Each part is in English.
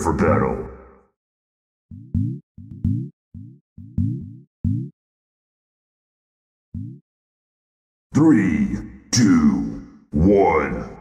for battle. Three, two, one,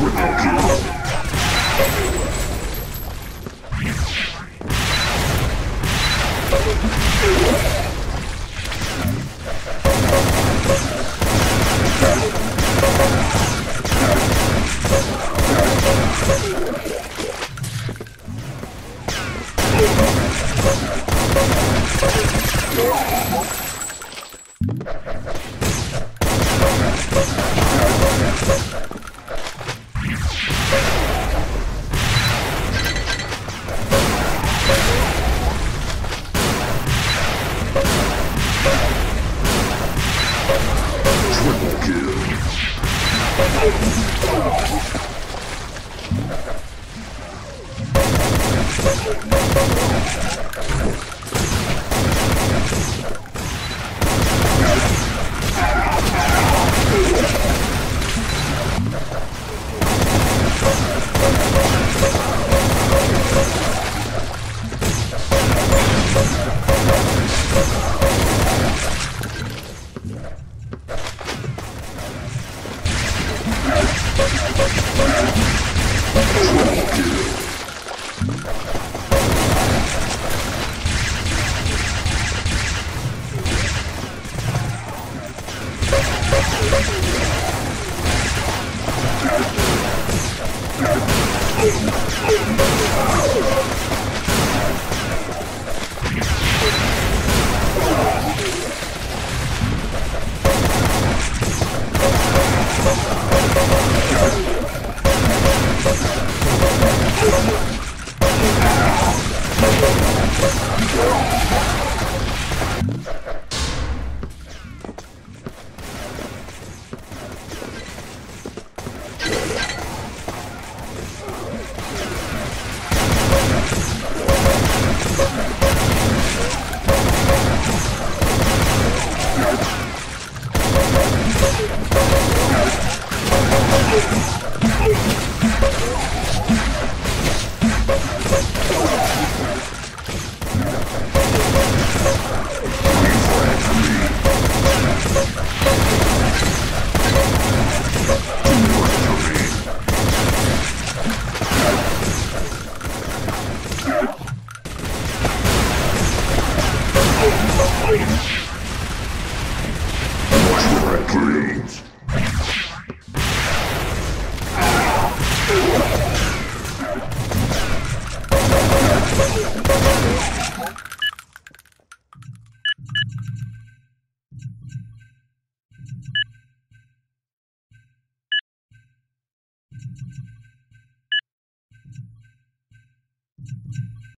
Triple kill. Triple kill. Triple kill. Watch where I please.